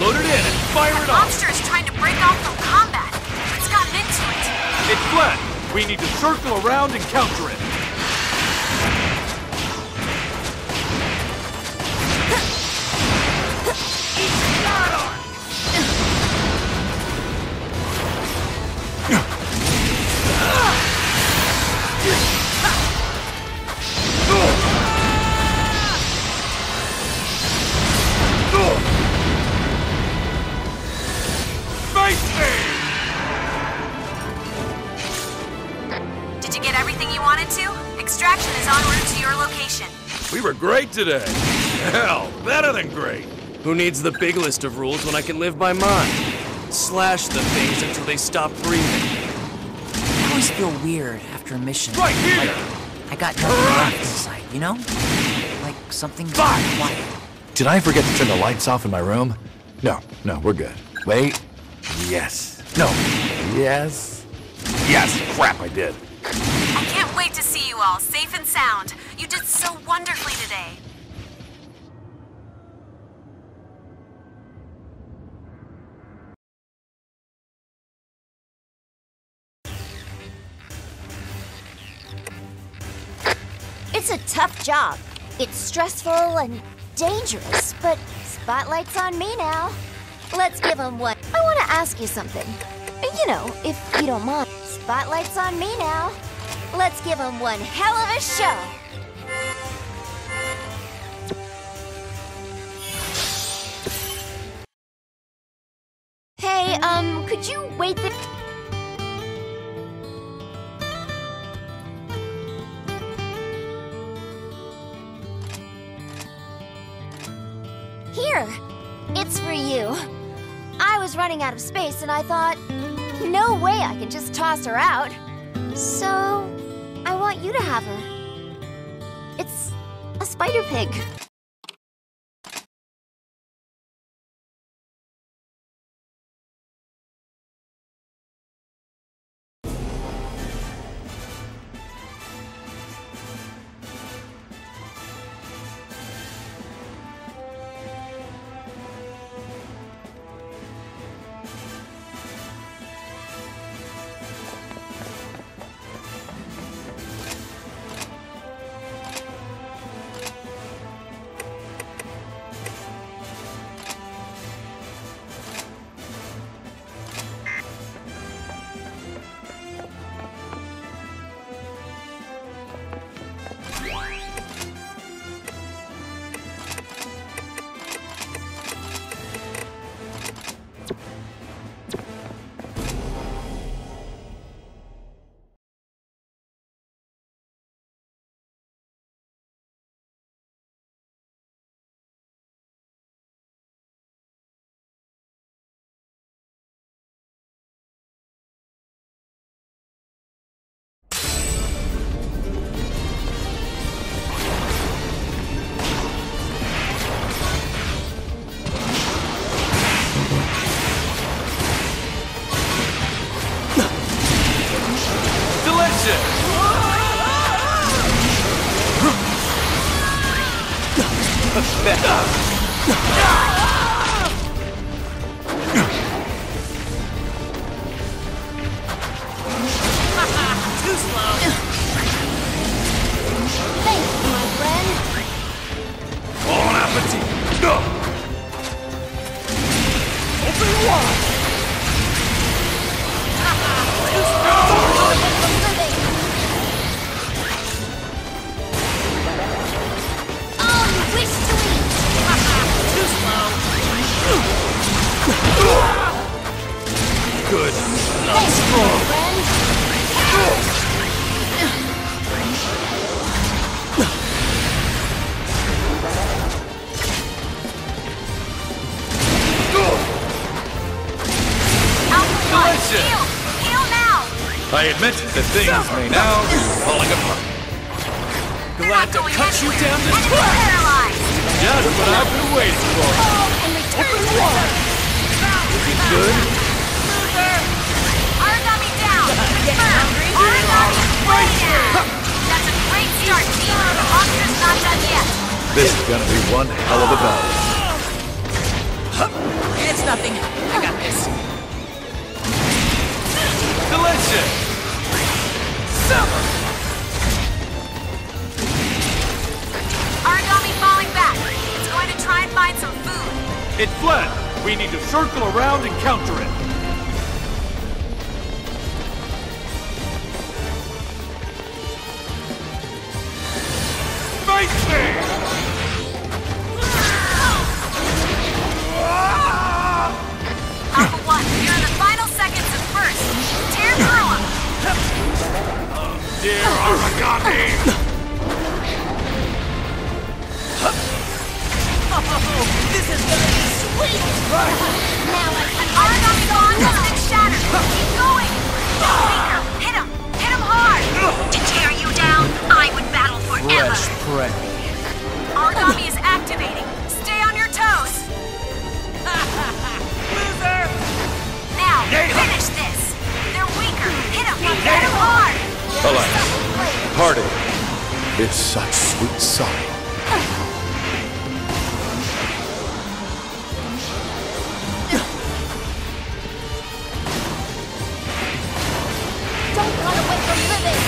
Load it in and fire The it off. monster is trying to break off from combat. It's gotten into it. It's flat. We need to circle around and counter it. Face We were great today. Hell, better than great. Who needs the big list of rules when I can live by mine? Slash the things until they stop breathing. I always feel weird after a mission. Right here! I got nothing left inside, you know? Like something's quiet. Did I forget to turn the lights off in my room? No, no, we're good. Wait. Yes. No. Yes. Yes. Crap, I did. I can't wait to see you all safe and sound. You did so wonderfully today. It's a tough job. It's stressful and dangerous, but spotlight's on me now. Let's give him what. I want to ask you something. You know, if you don't mind. Spotlight's on me now. Let's give him one hell of a show. Could you wait the. Here, it's for you. I was running out of space and I thought, no way I can just toss her out. So, I want you to have her. It's a spider pig. I admit that things may now be falling apart. Glad to cut you down to paralyzed! Just what I've been waiting for. And return to work. Good? Aragami down! Confirmed! Aragami way down! That's a great start, team! The monster's not done yet! This is gonna be one hell of a battle. It's nothing. I got this. Delicious! Summer! Aragami falling back. It's going to try and find some food. It fled! We need to circle around and counter it. Dear Aragami! This is gonna be sweet. An Aragami bond has been shattered. Keep going. Weaker. Hit him. Hit him hard. To tear you down, I would battle forever. Fresh prey. Aragami is activating. Stay on your toes. Loser. Now, finish this. They're weaker. Hit him. Hit him hard. Alas, party. It's such sweet sorrow. Don't run away from living!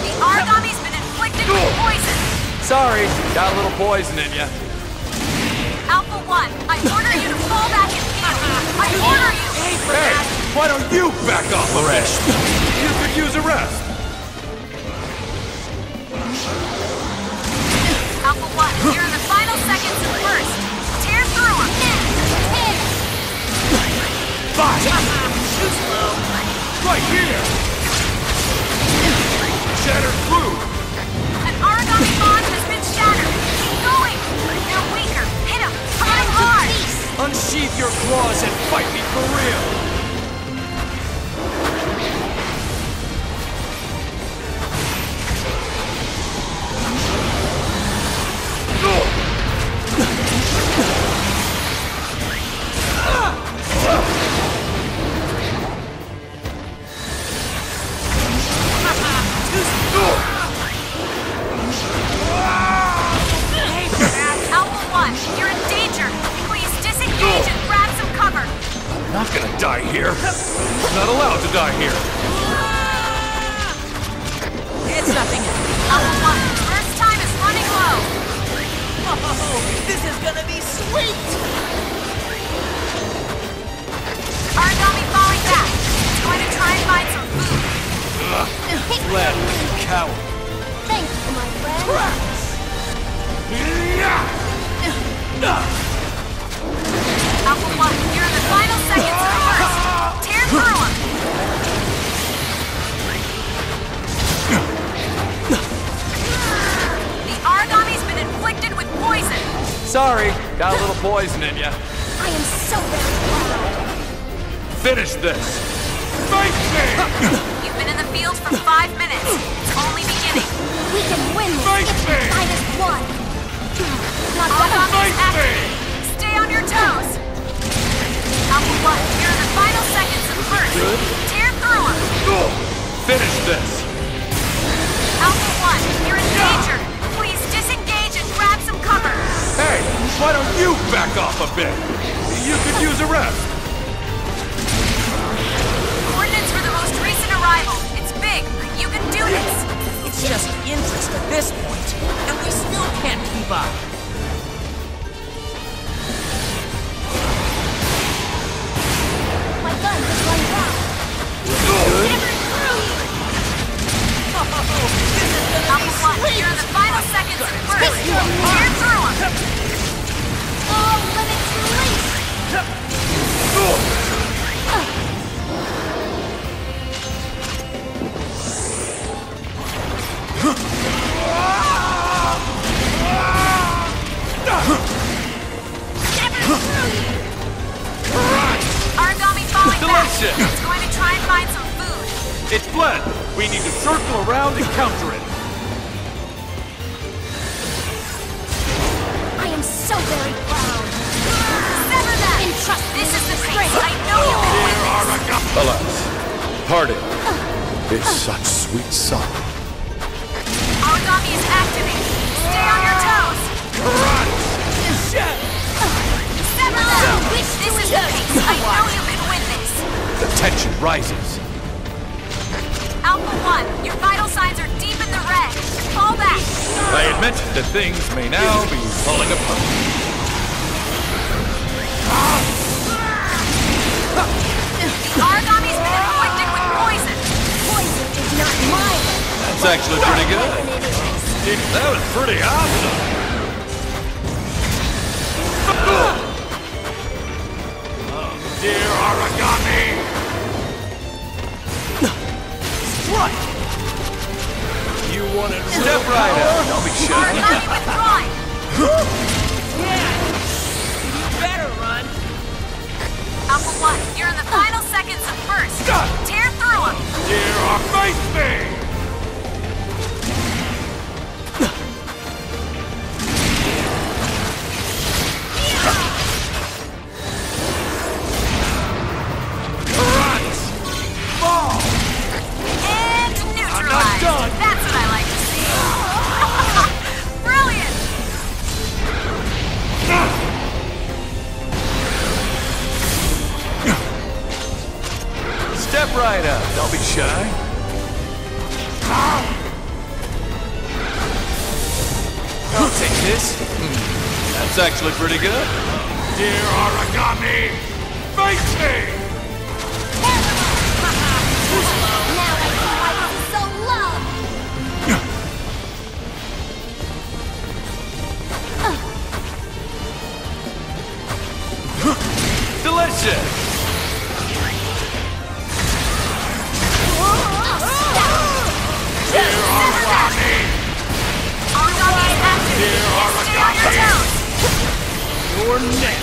The Aragami's been inflicted with poison. Sorry, got a little poison in ya. Alpha 1, I order you to Hey, why don't you back off a bit? You could use a rest. Alpha 1, you're in the final seconds of Burst. Tear through him. Fine! Right here! Shattered through! An Aragami bond hard. Unsheath your claws and fight me for real. Gonna die here. Not allowed to die here. It's nothing. Alpha 1, Burst time is running low. Oh, this is gonna be sweet. Aragami falling back. It's going to try and find some food. Fled, coward. Thank you, my friend. Alpha 1, you're in the final seconds of Burst. Tear through him. The Aragami's been inflicted with poison. Sorry, got a little poison in ya. I am so very proud. Finish this! Face me! You've been in the field for five minutes. It's only Alpha 1, you're in the final seconds of Burst. Good. Tear through him. Finish this! Alpha 1, you're in danger. Please disengage and grab some cover. Hey, why don't you back off a bit? You could use a rest. Coordinates for the most recent arrival. It's big, but you can do this. It's just interest at this point, and we still can't keep up. Alas, pardon It's such sweet song. Aragami is activated. Stay on your toes. Karate! Shit! Sever them! Which this is the case. I know you can win this. The tension rises. Alpha 1, your vital signs are deep in the red. Fall back. I admit that things may now be falling apart. That's actually pretty good. Weapon it is. That was pretty awesome. Oh, dear Aragami! Strike! You wanted Step right up. Don't be shy. right up. Don't be shy. I'll take this. That's actually pretty good. Dear Aragami, face me! Now I see why this is so low. Delicious! You're next.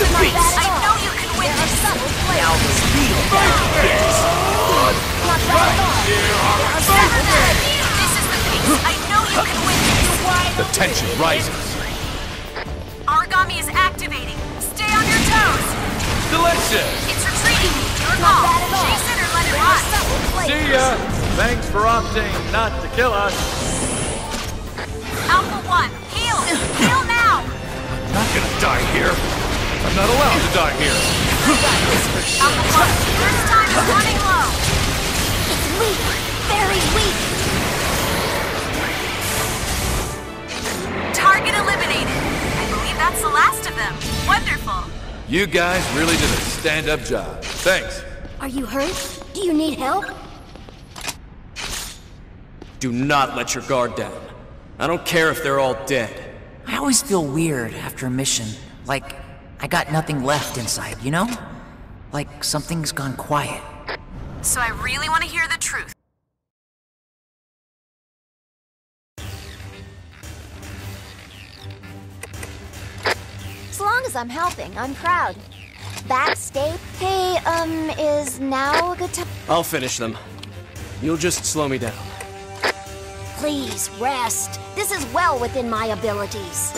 The the beast. I know you can win this. Now flavors. the real Not bad at all. Dear Aragami, Never that. This is the pace. I know you can win this. the tension rises. Aragami is activating. Stay on your toes. Delicious! It's retreating. Your call. bad at all. Chase it or let it There are run. subtle flavors. See ya! Thanks for opting not to kill us. Alpha 1, heal. Heal now. Not gonna die here. I'm not allowed to die here. Alpha Burst time is running low. It's weak. Very weak. Target eliminated. I believe that's the last of them. Wonderful. You guys really did a stand-up job. Thanks. Are you hurt? Do you need help? Do not let your guard down. I don't care if they're all dead. I always feel weird after a mission. Like, I got nothing left inside, you know? Like something's gone quiet. So I really want to hear the truth. As long as I'm helping, I'm proud. Backstage. Hey, um, is now a good time? I'll finish them. You'll just slow me down. Please rest. This is well within my abilities.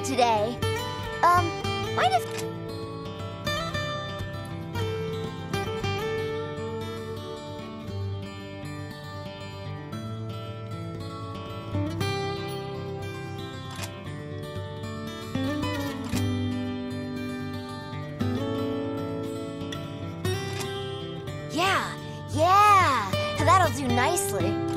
Today. Um, mind if. Yeah, yeah, that'll do nicely.